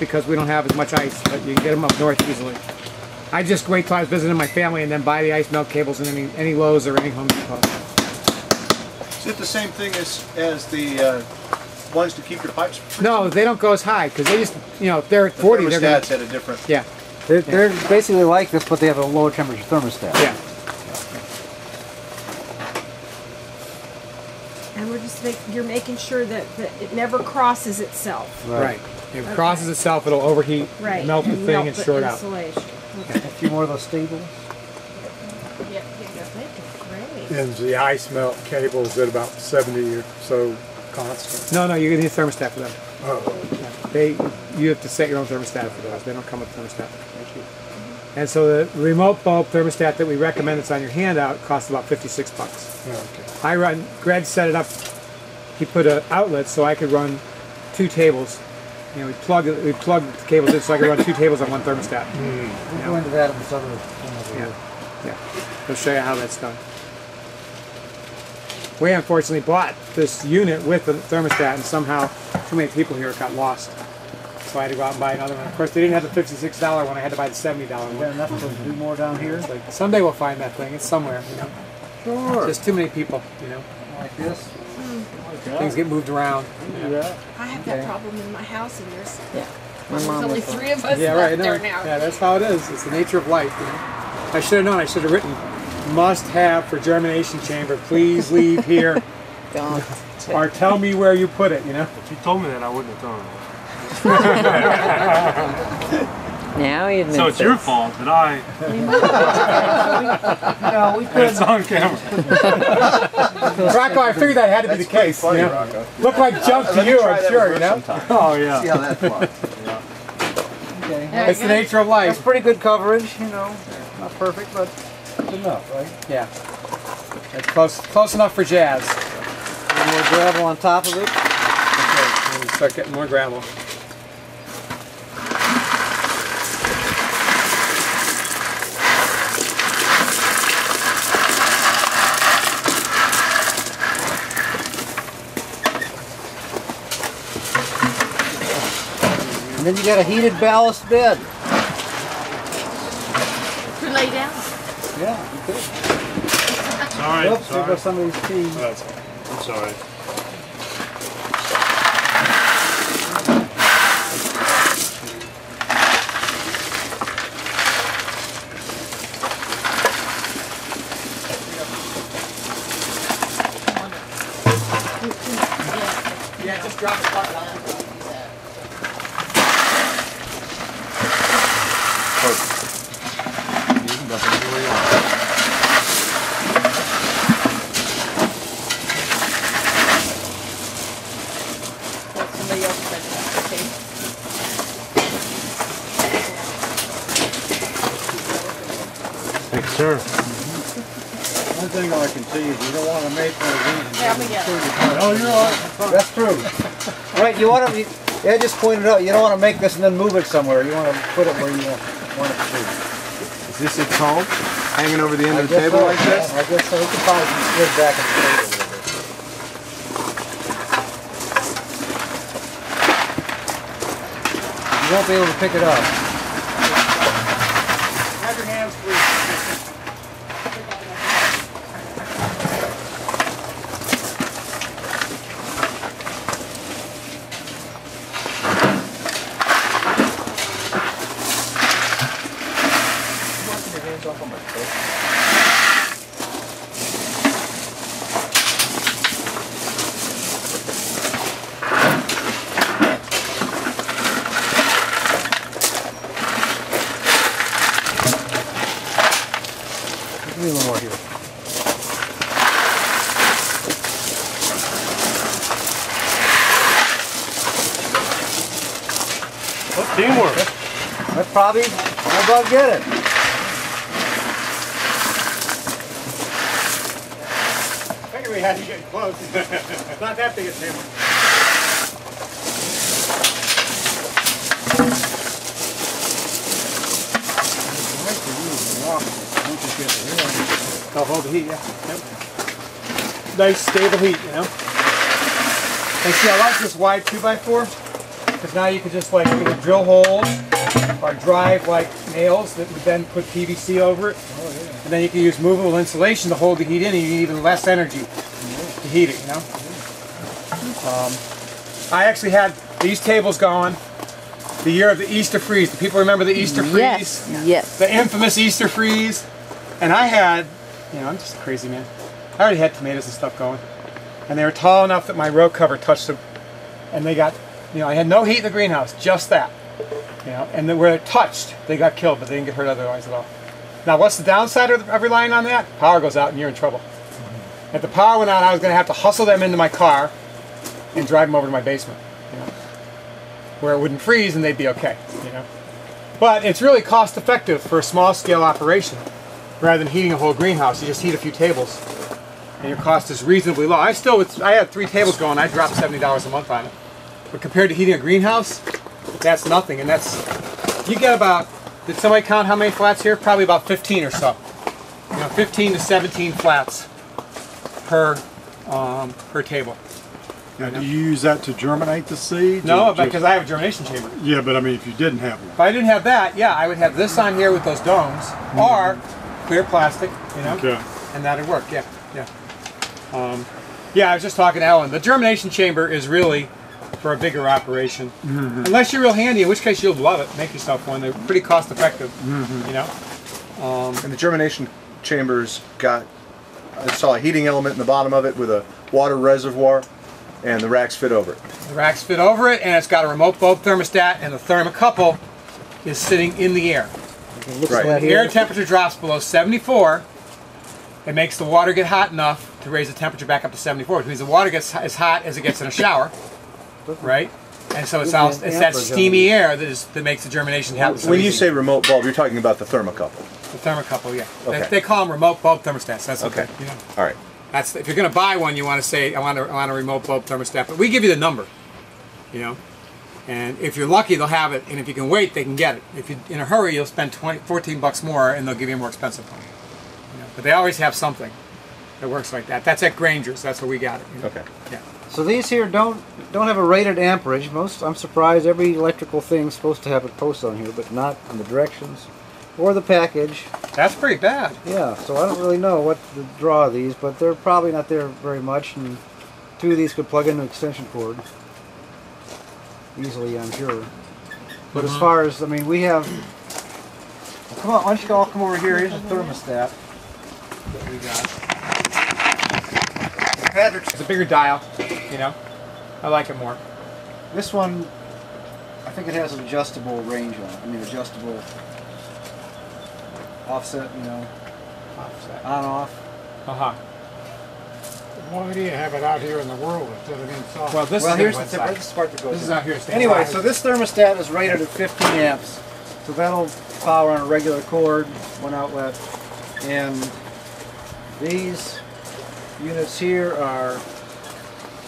because we don't have as much ice, but you can get them up north easily. I just wait till I was visiting my family and then buy the ice melt cables in any, any Lowe's or any Home Depot. Is it the same thing as, as the uh, ones to keep your pipes? No, they don't go as high because they just, you know, if they're at The 40, they're going thermostat's at a different. Yeah, They're, they're basically like this, but they have a lower temperature thermostat. yeah. And we're just make, you're making sure that, that it never crosses itself. Right. If it crosses itself, it'll overheat, Right. melt the thing, melt and short out. insulation. A few more of those stables. Yeah, yeah, yeah, great. And the ice melt cables at about 70 or so constant. No, no, you're gonna need a thermostat for them. Oh, They, you have to set your own thermostat for those. They don't come with thermostat. Thank you. And so the remote bulb thermostat that we recommend that's on your handout costs about 56 bucks. Oh, okay. I run, Greg set it up, he put an outlet so I could run two tables. You know, we plug, we plug the cables in so I could run two tables on one thermostat. Mm. We'll go into that in this other one Yeah, yeah. We'll show you how that's done. We unfortunately bought this unit with the thermostat and somehow too many people here got lost. So I had to go out and buy another one. Of course, they didn't have the fifty-six dollar one. I had to buy the seventy dollar We one. got enough to do more down here, Like someday we'll find that thing. It's somewhere, you know. Sure. Just too many people, you know. like this. Things get moved around. Yeah. I have that problem in my house and there's, Yeah. My there's mom only three of us Yeah, left right. No, there now. yeah, that's how it is. It's the nature of life. You know? I should have known. I should have written, "Must have for germination chamber. Please leave here, don't. or tell me where you put it." You know. If you told me that, I wouldn't have done it. Now he admits So it's it. your fault that I. No, we And it's on camera. Rocco, I figured that had to be the case. Funny, you know? Rocco. Look like junk to you, I'm sure. You know. Bruce sometime. Oh See yeah. how that flies. Okay. It's the nature of life. That's pretty good coverage, you know. Not perfect, but good enough, right? Yeah. It's close, close enough for jazz. And more gravel on top of it. Okay, start getting more gravel. And then you got a heated ballast bed. To lay down. Yeah, you could. Sorry. Oops, there sorry. goes some of these teams. That's, I'm sorry. Yeah, just drop the button on Somebody else said that, okay. Thanks, sir. One thing I can tell you is you don't want to make one of these. Yeah, we get it. Oh, you're all right. That's true. Right, you want to, yeah, just pointed out, you don't want to make this and then move it somewhere. You want to put it where you want, want it to be. Is this its home? Hanging over the end I of the table so, like this? I guess so. We can probably slid back and forth a little bit. You won't be able to pick it up. Have your hands free. Give me a little more here. Oh, Oh, teamwork. That's probably, about get it? We had to get close. it's Not that big a table. Oh, hold the heat, yeah. Yep. Nice stable heat, you know. And see, I like this wide 2x4 because now you can just like either drill holes or drive like nails that would then put PVC over it. Oh, and then you can use movable insulation to hold the heat in, and you need even less energy heat it. You know. Um, I actually had these tables going the year of the Easter freeze. Do people remember the Easter freeze? Yes, yes. the infamous Easter freeze. And I had, you know, I'm just a crazy man. I already had tomatoes and stuff going. And they were tall enough that my row cover touched them. And they got, you know, I had no heat in the greenhouse, just that. You know, and then where it touched, they got killed, but they didn't get hurt otherwise at all. Now, what's the downside of, of relying on that? Power goes out and you're in trouble. If the power went out, I was going to have to hustle them into my car and drive them over to my basement. You know, where it wouldn't freeze and they'd be okay. You know. But it's really cost effective for a small scale operation. Rather than heating a whole greenhouse, you just heat a few tables and your cost is reasonably low. I still, it's, I had three tables going, I dropped $70 a month on it. But compared to heating a greenhouse, that's nothing. And that's, you get about, did somebody count how many flats here? Probably about 15 or so. You know, 15 to 17 flats per, um, per table. Now, do you use that to germinate the seeds? No, or just- because I have a germination chamber. Yeah, but I mean, if you didn't have one. If I didn't have that, yeah, I would have this on here with those domes, or clear plastic, you know, Okay. and that'd work. Yeah, yeah. Um, yeah, I was just talking to Ellen. The germination chamber is really for a bigger operation, unless you're real handy, in which case you'll love it. Make yourself one. They're pretty cost effective, you know. And the germination chambers got, I saw a heating element in the bottom of it with a water reservoir, and the racks fit over it. The racks fit over it, and it's got a remote bulb thermostat, and the thermocouple is sitting in the air. Looks Right. like The air temperature drops below 74. It makes the water get hot enough to raise the temperature back up to 74, which means the water gets as hot as it gets in a shower, right? And so it's, all, it's that steamy air that, is, that makes the germination happen. so When you say remote bulb, you're talking about the thermocouple. the thermocouple, yeah, Okay. they, they call them remote bulb thermostats. That's Okay. okay. You know, All right. that's if you're going to buy one, you want to say I want a, I want a remote bulb thermostat, but we give you the number, you know. And if you're lucky, they'll have it, and if you can wait, they can get it. If you're in a hurry, you'll spend 20, 14 bucks more, and they'll give you a more expensive one. You know, but they always have something that works like that. That's at Grainger's. That's where we got it. you know. Okay. Yeah. So these here don't don't have a rated amperage. Most I'm surprised every electrical thing's supposed to have a post on here, but not on the directions or the package. That's pretty bad. Yeah, so I don't really know what the draw of these, but they're probably not there very much, and two of these could plug into an extension cord easily, I'm sure. But as mm-hmm. far as I mean, we have. Come on, why don't you all come over here? Here's a thermostat that we got. Patrick, It's a bigger dial. You know, I like it more. this one, I think it has an adjustable range on it. I mean, adjustable offset. You know, offset on off. Uh huh. Why do you have it out here in the world instead of inside? Well, this well, is here's the the, tip- this part that goes. This is in. out here. staying Anyway, so this thermostat is rated at 15 amps. So that'll power on a regular cord, one outlet. And these units here are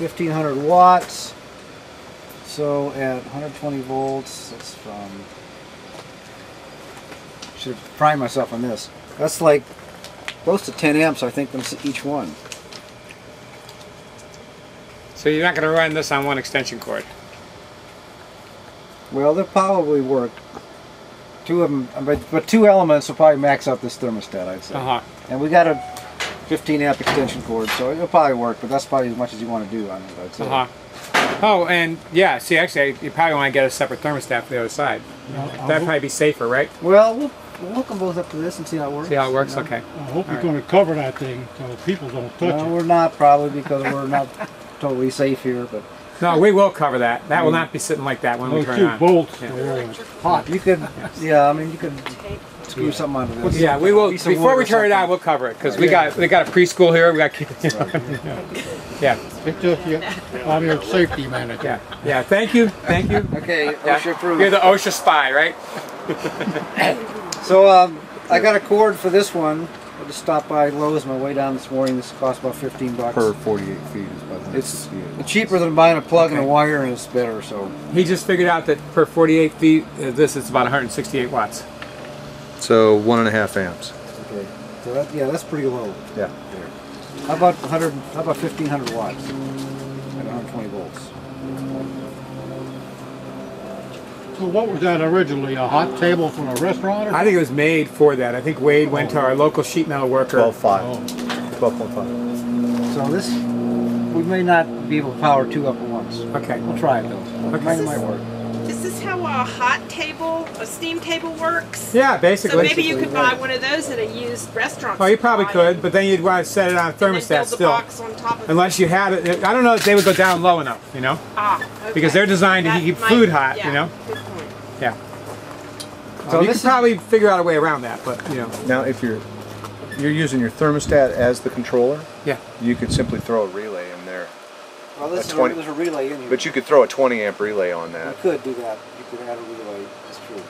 1500 watts. So at 120 volts, that's from. Should prime myself on this. That's like close to 10 amps, I think, them each one. So you're not going to run this on one extension cord. Well, they'll probably work. Two of them, but, but two elements will probably max out this thermostat, I'd say. Uh huh. And we got a 15 amp extension cord, so it'll probably work, but that's probably as much as you want to do on it, I'd say. Uh huh. Oh, and yeah. See, actually, you probably want to get a separate thermostat for the other side. That'd probably be safer, right? Well, we'll, we'll hook them both up to this and see how it works. See how it works? you know? Okay. I hope you're gonna cover that thing so people don't touch No, it. we're not probably because we're not totally safe here, but No, we will cover that. That will not be sitting like that when we Those turn it two on. bolts Yeah. there hot. you could, yeah, I mean, you could screw something onto this. Yeah, we will. Before we turn it on, we'll cover it because we got we got a preschool here. We got kids. You know. yeah, It's I'm your safety manager. yeah, yeah. Thank you, thank you. Okay, Yeah. OSHA approved. You're the OSHA spy, right? So um, I got a cord for this one. I just stopped by Lowe's on my way down this morning. This cost about 15 bucks. Per 48 feet is about It's cheaper than buying a plug and a wire, and it's better. So He just figured out that for 48 feet, uh, this is about 168 watts. So one and a half amps. okay, so that, yeah, that's pretty low. Yeah. How about 100? How about 1500 watts at 120 volts? So what was that originally? A hot table for a restaurant or I think it was made for that. I think Wade went to our oh. local sheet metal worker. Twelve five. Oh. Twelve point five. So this, we may not be able to power two up at once. Okay. We'll try it though. It might, might work. Is this how a hot table, a steam table works? Yeah, basically. So basically. maybe you could buy one of those at a used restaurant. Oh, you probably supply could, but then you'd want to set it on a thermostat build the still. box on top of. Unless you had it, I don't know if they would go down low enough, you know? Ah, okay. Because they're designed to keep might- food hot, you know? Good point. Yeah. So So you this could is- probably figure out a way around that, but you know, Now, if you're you're using your thermostat as the controller, yeah. you could simply throw a relay in there. Well, this A is 20 there's a relay in here. But you could throw a 20 amp relay on that. You could do that. You could add a relay. That's true.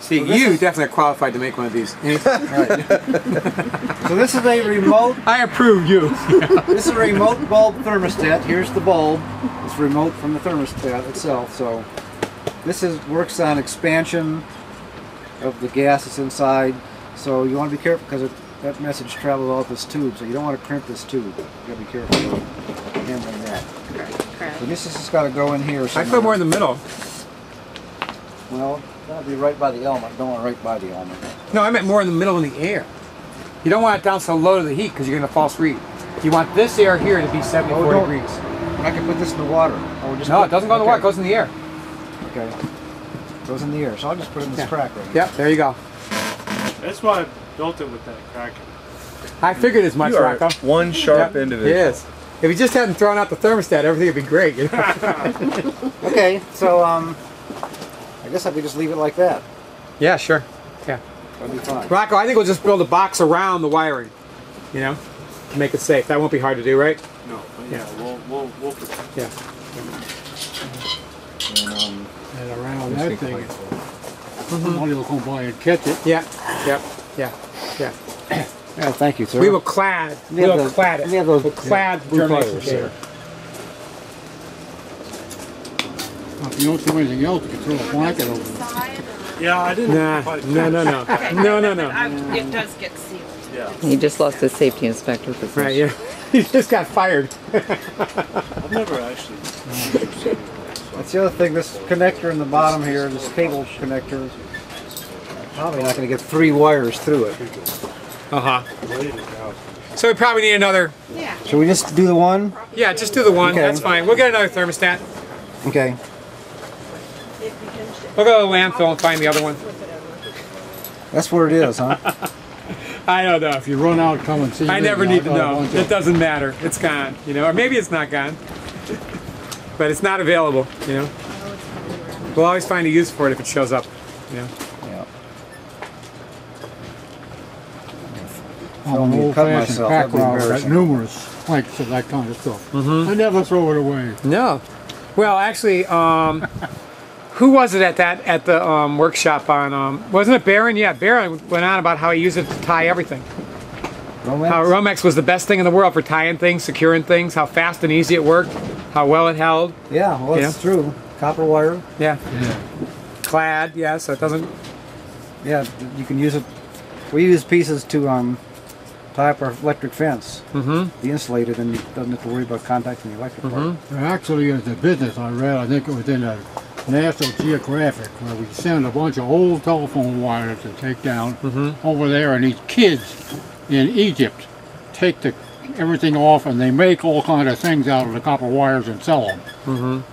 See, So you is- definitely are qualified to make one of these. So this is a remote. I approve you. This is a remote bulb thermostat. Here's the bulb. It's remote from the thermostat itself. So this is works on expansion of the gas that's inside. So you want to be careful because that message travels out this tube. So you don't want to crimp this tube. You got to be careful handling that. So this has just got to go in here. I somewhere. put more in the middle. Well, that'll be right by the element. Don't want it right by the element. No, I meant more in the middle in the air. You don't want it down so low to the heat because you're going to false read. You want this air here to be 74 Oh, don't- degrees. I can put this in the water. Or just No, put- it doesn't go in the okay. water. It goes in the air. Okay. Goes in the air. So I'll just put it in this Yeah. crack right here. Yep, there you go. That's why I built it with that crack. I figured as much, You are Rocco. one sharp Yep, individual. Yes. If you just hadn't thrown out the thermostat, everything would be great. You know? Okay, so um, I guess I could just leave it like that. yeah, sure. Yeah. That'll be fine. Rocco, I think we'll just build a box around the wiring, you know, to make it safe. That won't be hard to do, right? No, but yeah, we'll we'll we'll. Yeah. And, um, And around that thing, somebody will come by and catch it. Yeah. Yep. Yeah. Yeah. yeah, thank you, sir. We will clad. We We have will the- clad we have those- we'll clad blue germination pliers If you don't do anything else, you can throw a blanket over it. Yeah, I didn't. Nah. quite No. No. No. No. No. No. I, it does get sealed. Yeah, He just lost his safety inspector position. Right. Yeah. He just got fired. I've never actually. That's the other thing. This connector in the bottom here, this cable connector, probably not going to get three wires through it. Uh huh. So we probably need another. Yeah. Should we just do the one? Yeah. Just do the one. Okay. That's fine. We'll get another thermostat. Okay. We'll go to the landfill and find the other one. That's where it is, huh? I don't know. If you run out, come and see I never need to know. bunch It doesn't matter. It's gone. You know, or maybe it's not gone. But it's not available. You know. We'll always find a use for it if it shows up. You know. Yeah. An old fashioned myself, pack that'd be router, got embarrassing. numerous planks of that kind of stuff. Mm-hmm. I never throw it away. No. Well, actually, um, who was it at that at the um, workshop on? Um, wasn't it Baron? Yeah, Baron went on about how he used it to tie everything. Romance? How Romex was the best thing in the world for tying things, securing things. How fast and easy it worked. How well it held. yeah, well, that's true. Copper wire. Yeah. Clad. Yeah. So it doesn't. Yeah, you can use it. We use pieces to um, tie up our electric fence. Mm-hmm. The insulated, and you doesn't have to worry about contacting the electric part. There actually is a business I read, I think it was in a National Geographic, where we send a bunch of old telephone wires to take down Mm-hmm. over there, and these kids in Egypt take the everything off, and they make all kind of things out of the copper wires and sell them.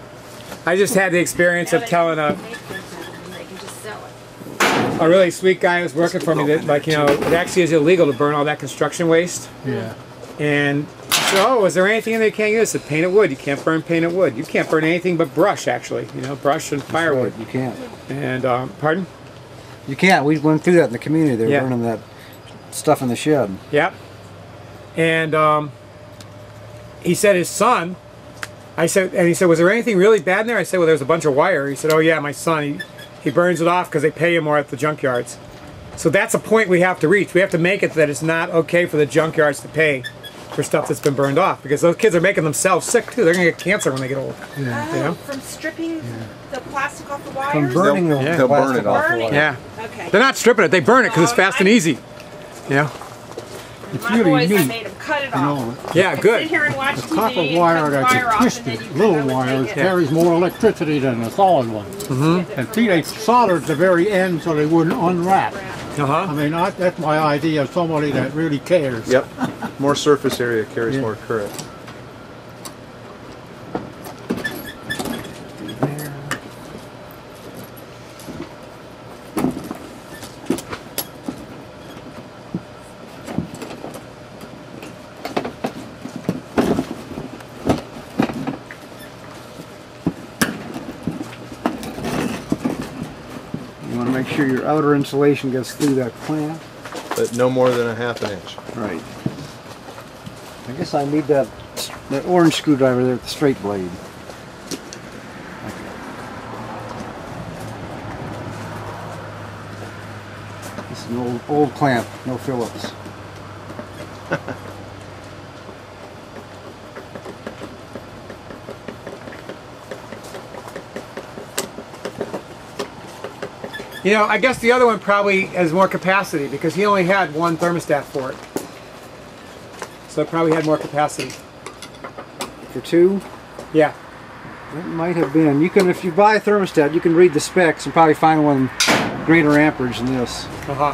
I just had the experience of telling a, They can just sell it. A really sweet guy who was working for me that, like, you know, it actually is illegal to burn all that construction waste. Yeah. And said, oh, is there anything in there you can't use? I said, painted wood. You can't burn painted wood. You can't burn anything but brush, actually. You know, brush and firewood. Right, you can't. And, um, pardon? You can't. We went through that in the community. They were Yeah. burning that stuff in the shed. Yep. And um, he said his son, I said, and he said, was there anything really bad in there? I said, well, there's a bunch of wire. He said, oh yeah, my son, he, he burns it off because they pay him more at the junkyards. So that's a point we have to reach. We have to make it that it's not okay for the junkyards to pay for stuff that's been burned off because those kids are making themselves sick too. They're gonna get cancer when they get old. Oh, Yeah. from stripping the plastic off the wires? From burning the Yeah. They'll burn it off off. the Burning. wire. Yeah. Okay. They're not stripping it. They burn it because it's fast and easy. Yeah. My really boys, I neat. Made them cut cut it You off. know, Yeah, Sit good. here and watch the TV copper and wire cut the that's wire a off, and twisted little come and wires it. carries more electricity than the solid one. Mm-hmm. And see, they soldered the very end so they wouldn't unwrap. Uh -huh. I mean, I, that's my idea of somebody that really cares. Yep. More surface area carries Yeah. more current. Sure your outer insulation gets through that clamp. But no more than a half an inch. Right. I guess I need that that orange screwdriver there with the straight blade. This is an old old clamp, no Phillips. You know, I guess the other one probably has more capacity because he only had one thermostat for it. So it probably had more capacity. For two, Yeah. that might have been. You can, if you buy a thermostat, you can read the specs and probably find one greater amperage than this. Uh huh.